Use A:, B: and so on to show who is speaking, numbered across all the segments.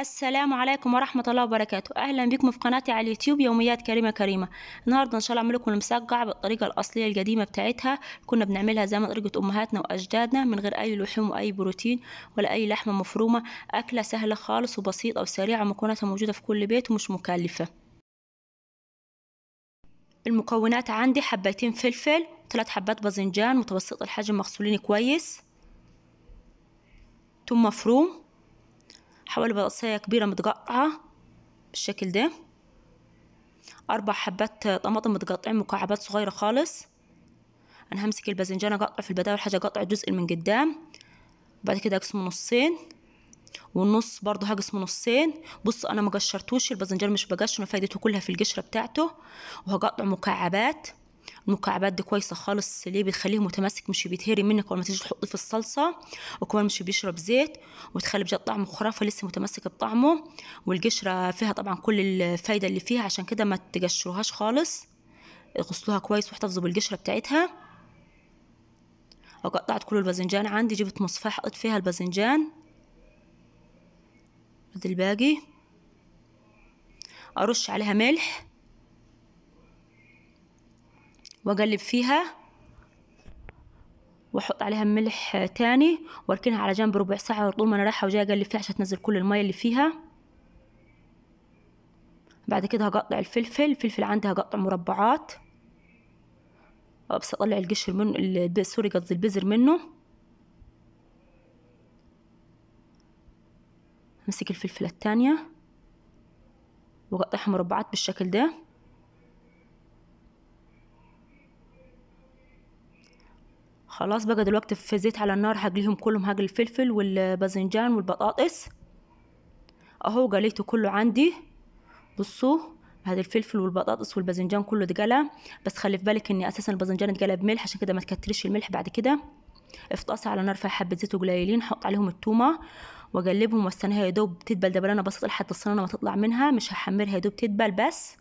A: السلام عليكم ورحمة الله وبركاته. أهلا بكم في قناتي على اليوتيوب يوميات كريمة كريمة. النهاردة إن شاء الله أعمل لكم بالطريقة الأصلية القديمة بتاعتها. كنا بنعملها زي ما طريقة أمهاتنا وأجدادنا من غير أي لحوم وأي بروتين ولا أي لحمة مفرومة. أكلة سهلة خالص وبسيطة وسريعة ومكوناتها موجودة في كل بيت ومش مكلفة. المكونات عندي حبتين فلفل ثلاث حبات باذنجان متوسط الحجم مغسولين كويس. ثوم مفروم. حوالي بطاطسية كبيرة متقطعة بالشكل ده. أربع حبات طماطم متقطعين مكعبات صغيرة خالص. أنا همسك الباذنجان أقطع في البداية حاجة أقطع جزء من قدام. بعد كده أقسمه نصين. والنص برضه هقسمه نصين. بص أنا ما قشرتوش الباذنجان مش بقشره فايدته كلها في القشرة بتاعته. وهقطع مكعبات. المكعبات دي كويسة خالص. ليه بتخليه متماسك؟ مش بيتهري منك اول ما تيجي تحطيه في الصلصة وكمان مش بيشرب زيت وتخلي بجد طعمه خرافة لسه متمسك بطعمه. والقشرة فيها طبعا كل الفايدة اللي فيها عشان كده ما تقشروهاش خالص. غسلوها كويس واحتفظوا بالقشرة بتاعتها. وقطعت كل الباذنجان عندي جبت مصفاة حطيت فيها الباذنجان. ادي الباقي. أرش عليها ملح. وأقلب فيها وأحط عليها ملح تاني وأركنها على جنب ربع ساعة طول ما أنا رايحة وجاية أقلب فيها عشان تنزل كل المية اللي فيها. بعد كده هقطع الفلفل الفلفل عندي هقطع مربعات. بس أطلع القشر منه سوري قصدي البذر منه. أمسك الفلفلة التانية وأقطعها مربعات بالشكل ده. خلاص بقى دلوقتي في زيت على النار هقليهم كلهم هقلي الفلفل والباذنجان والبطاطس. أهو قليته كله عندي. بصوا هذا الفلفل والبطاطس والباذنجان كله اتقلى. بس خلي في بالك إني أساسا الباذنجان اتقلى بملح عشان كده ما تكتريش الملح بعد كده. افطاسي على نار فيها حبة زيت قليلين حط عليهم التومة واقلبهم واستناها يا دوب تدبل. دبلانه بسيطه لحد الصينية ما تطلع منها مش هحمرها يا دوب تدبل بس.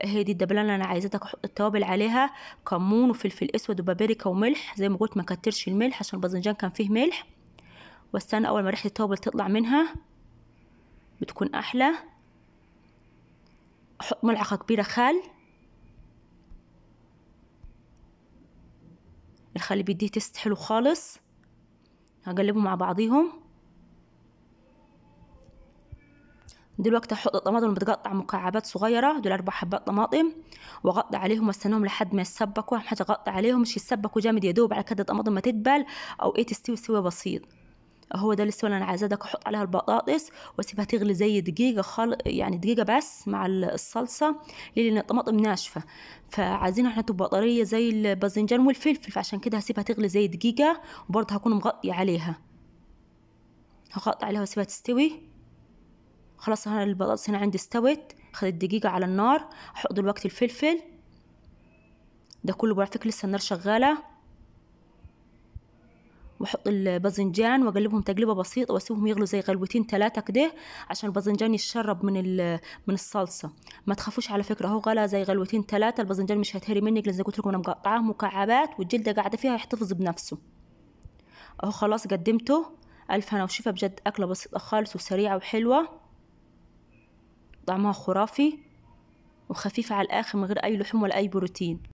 A: هي دي الدبلانه أنا عايزتك التوابل عليها كمون وفلفل أسود وبابريكا وملح زي ما قلت ما كترش الملح عشان الباذنجان كان فيه ملح. واستنى أول ما ريحة التوابل تطلع منها بتكون أحلى. أحط ملعقة كبيرة خل. الخل بيديه تست حلو خالص. هقلبهم مع بعضيهم. دلوقتي هحط الطماطم بتقطع مكعبات صغيرة دول أربع حبات طماطم وأغطي عليهم واستناهم لحد ما يتسبكوا. أهم حاجة أغطي عليهم مش يتسبكوا جامد يا دوب على كده الطماطم ما تدبل أو إيه تستوي سوا بسيط. هو ده السوا اللي أنا عايزاه أحط عليها البطاطس وأسيبها تغلي زي دقيقة خال يعني دقيقة بس مع الصلصة ليه لأن الطماطم ناشفة. فعايزين إحنا تبقى طرية زي الباذنجان والفلفل فعشان كده هسيبها تغلي زي دقيقة وبرضه هكون مغطية عليها. هغطي عليها وأسيبها تستوي. خلاص البطاطس هنا عندي استوت خدت دقيقة على النار أحط دلوقتي الفلفل. ده كله على فكرة لسه النار شغالة. وأحط الباذنجان وأقلبهم تقليبة بسيطة وأسيبهم يغلوا زي غلوتين ثلاثة كده عشان الباذنجان يتشرب من من الصلصة. ما تخافوش على فكرة اهو غلا زي غلوتين ثلاثة الباذنجان مش هيتهري منك لأن زي قلت لكم أنا مقطعاه مكعبات والجلدة قاعدة فيها يحتفظ بنفسه. أهو خلاص قدمته. ألف هنا وشفا بجد أكلة بسيطة خالص وسريعة وحلوة. طعمها خرافي وخفيفة على الآخر من غير أي لحوم ولا أي بروتين.